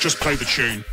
just play the tune.